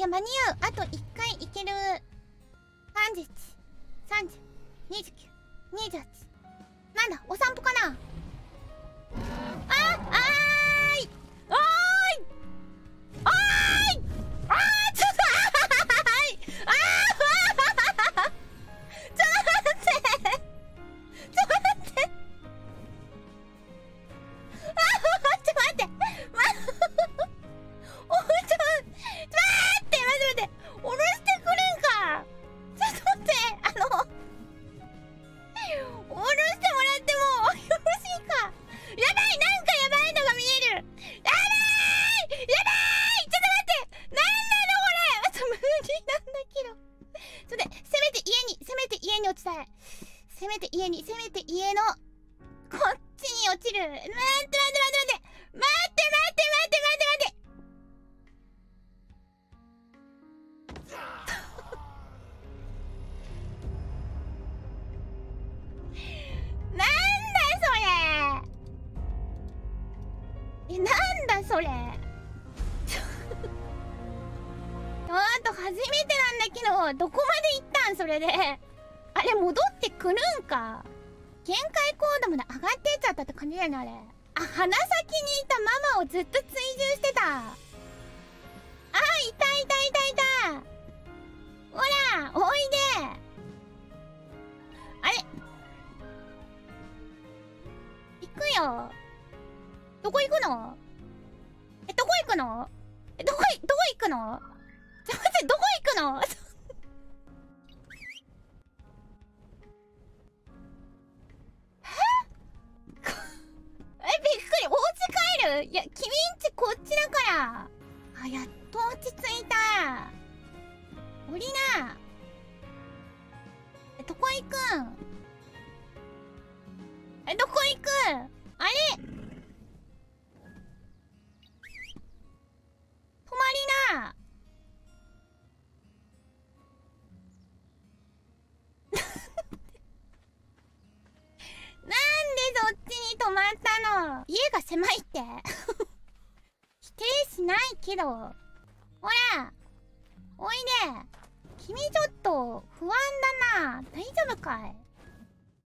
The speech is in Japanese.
いや間に合う。あと1回いける。31302928なんだお散歩かな。なんだけどそれせめて家にせめて家に落ちたいせめて家にせめて家のこっちに落ちる。なんてなんてなんて。けどどこまで行ったん？それで。あれ戻ってくるんか。限界高度まで上がってっちゃったって感じだよねあれ。あ鼻先にいたママをずっと追従してた。あいたいたいたい。たほらおいで。あれ。行くよ。どこ行くの？えどこ行くの？えどこどこ行くの？ちょ待ってどこ行くの？いや君んちこっちだから。あやっと落ち着いた。降りな。えどこ行くん？えどこ行く？んあれ？止まりな。なんでそっちに止まったの？家狭いって。否定しないけど。ほらおいで。君ちょっと不安だな。大丈夫かい？